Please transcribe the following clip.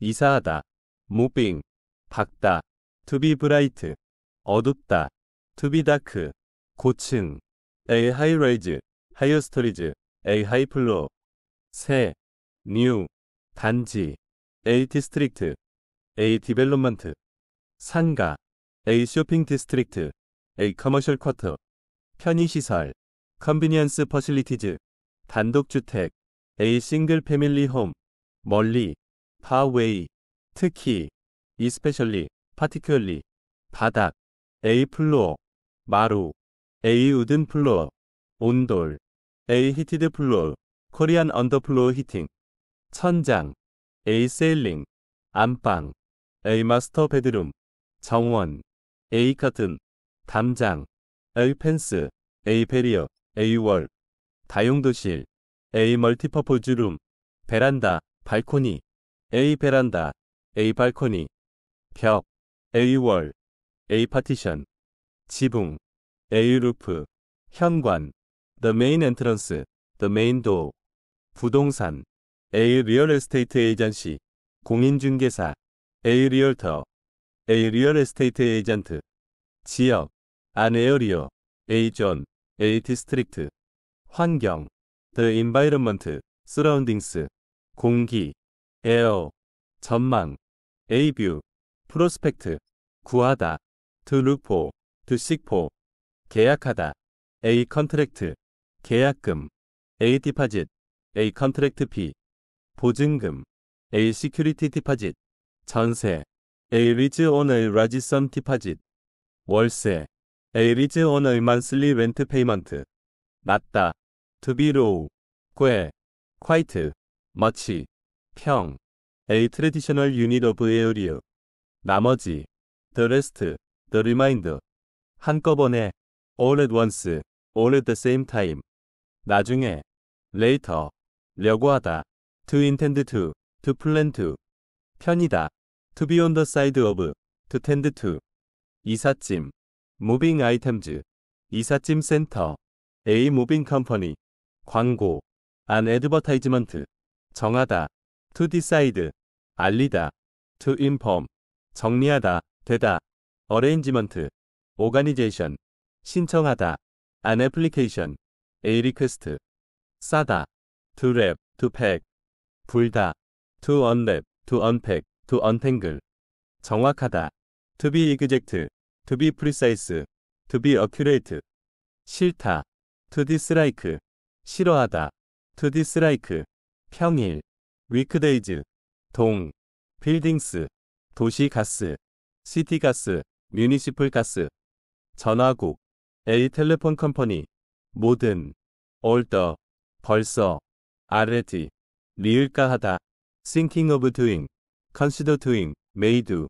이사하다, moving, 밝다, to be bright, 어둡다, to be dark, 고층, a high rise, higher stories, a high floor, 새, new, 단지, a district, a development, 상가, a shopping district, a commercial quarter, 편의시설, convenience facilities, 단독주택, a single family home, 멀리, away, 특히, especially, particularly, 바닥, a floor, 마루, a wooden floor, 온돌, a heated floor, Korean underfloor heating, 천장, a ceiling, 안방, a master bedroom, 정원, a curtain, 담장, a fence, a barrier, a wall, 다용도실, a multipurpose room, 베란다, 발코니, a 베란다, a 발코니, 벽, a wall, a partition, 지붕, a roof, 현관, the main entrance, the main door, 부동산, a real estate agency, 공인중개사, a realtor, a real estate agent, 지역, an area, a zone, a district, 환경, the environment, surroundings, 공기, air, 전망, view, prospect, 구하다, seek for, 계약하다, a contract, 계약금, a deposit, a contract fee, 보증금, a security deposit, 전세, a lease on a sum deposit, 월세, a lease on a rent payment, 낮다, to be low, 꽤, quite, 평, a traditional unit of area, 나머지, the rest, the remainder, 한꺼번에, all at once, all at the same time, 나중에, later, 려고 하다, to intend to, to plan to, 편이다, to be on the side of, to tend to, 이삿짐, moving items, 이삿짐 센터, a moving company, 광고, an advertisement, 정하다, to decide, 알리다, to inform, 정리하다, 되다, arrangement, organization, 신청하다, an application, a request, 싸다, to wrap, to pack, 불다, to unwrap, to unpack, to untangle, 정확하다, to be exact, to be precise, to be accurate, 싫다, to dislike, 싫어하다, to dislike, 평일, weekdays, 동, buildings, 도시가스, 시티가스, municipal 가스, 전화국, telephone company, 모든, older, 벌써, already, 리을까 하다, of doing, consider doing, may do,